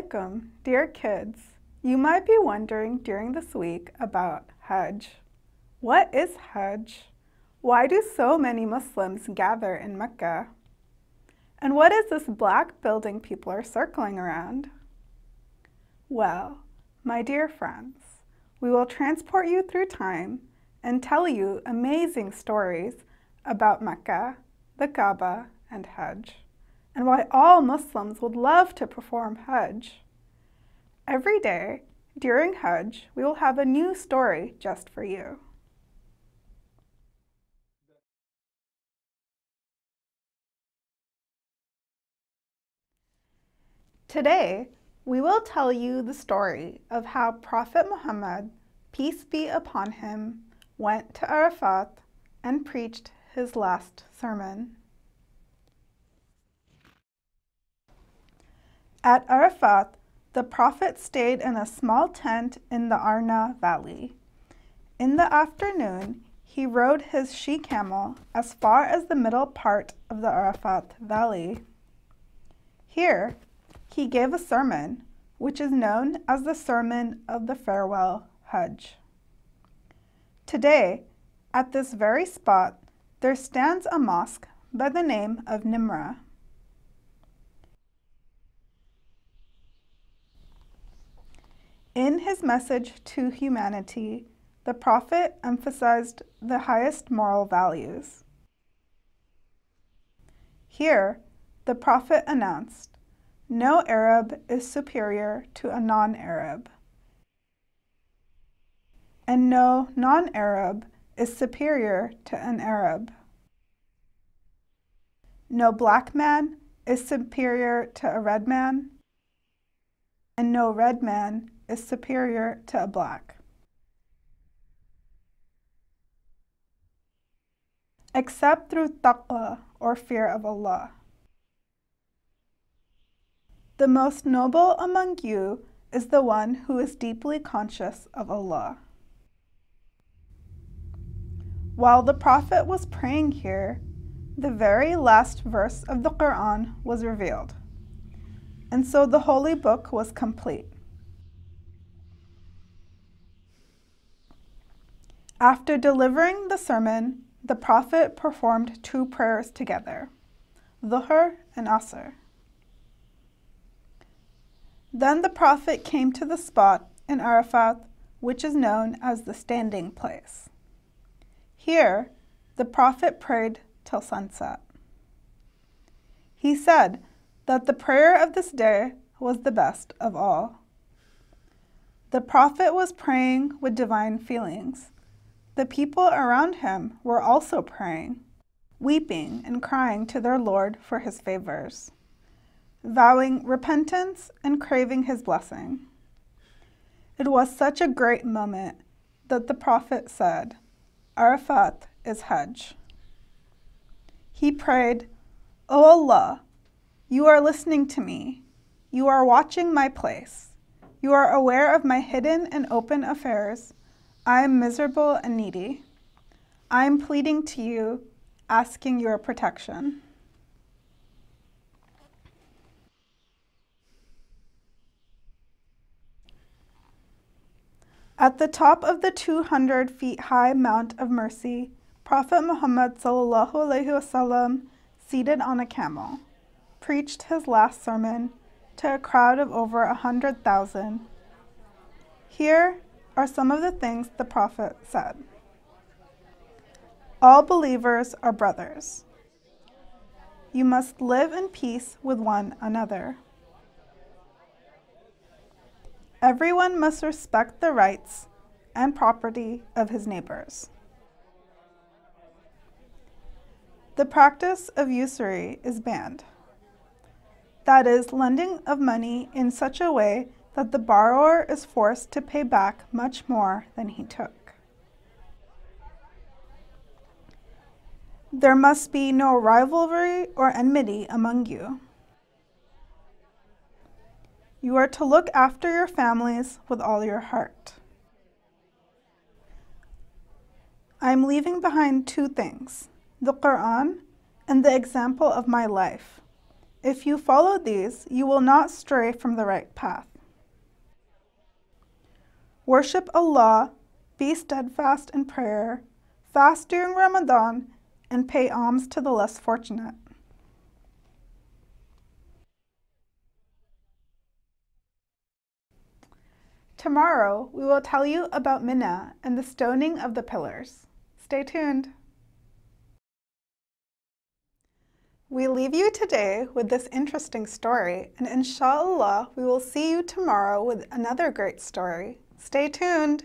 alaikum, dear kids. You might be wondering during this week about Hajj. What is Hajj? Why do so many Muslims gather in Mecca? And what is this black building people are circling around? Well, my dear friends, we will transport you through time and tell you amazing stories about Mecca, the Kaaba, and Hajj and why all Muslims would love to perform Hajj. Every day during Hajj, we will have a new story just for you. Today, we will tell you the story of how Prophet Muhammad, peace be upon him, went to Arafat and preached his last sermon. At Arafat, the Prophet stayed in a small tent in the Arna Valley. In the afternoon, he rode his she camel as far as the middle part of the Arafat Valley. Here, he gave a sermon, which is known as the Sermon of the Farewell Hajj. Today, at this very spot, there stands a mosque by the name of Nimra. In his message to humanity, the Prophet emphasized the highest moral values. Here, the Prophet announced, no Arab is superior to a non-Arab, and no non-Arab is superior to an Arab. No black man is superior to a red man, and no red man is superior to a black. Except through taqwa or fear of Allah. The most noble among you is the one who is deeply conscious of Allah. While the Prophet was praying here, the very last verse of the Quran was revealed, and so the holy book was complete. After delivering the sermon, the Prophet performed two prayers together, Dhuhr and Asr. Then the Prophet came to the spot in Arafat, which is known as the standing place. Here, the Prophet prayed till sunset. He said that the prayer of this day was the best of all. The Prophet was praying with divine feelings the people around him were also praying, weeping and crying to their Lord for his favors, vowing repentance and craving his blessing. It was such a great moment that the Prophet said, Arafat is Hajj. He prayed, O Allah, you are listening to me. You are watching my place. You are aware of my hidden and open affairs I am miserable and needy. I am pleading to you, asking your protection. At the top of the 200 feet high Mount of Mercy, Prophet Muhammad wasallam, seated on a camel, preached his last sermon to a crowd of over a hundred thousand. Here, are some of the things the Prophet said. All believers are brothers. You must live in peace with one another. Everyone must respect the rights and property of his neighbors. The practice of usury is banned. That is, lending of money in such a way that the borrower is forced to pay back much more than he took. There must be no rivalry or enmity among you. You are to look after your families with all your heart. I am leaving behind two things the Quran and the example of my life. If you follow these, you will not stray from the right path. Worship Allah, be steadfast in prayer, fast during Ramadan, and pay alms to the less fortunate. Tomorrow, we will tell you about Mina and the stoning of the pillars. Stay tuned. We leave you today with this interesting story, and inshallah, we will see you tomorrow with another great story. Stay tuned.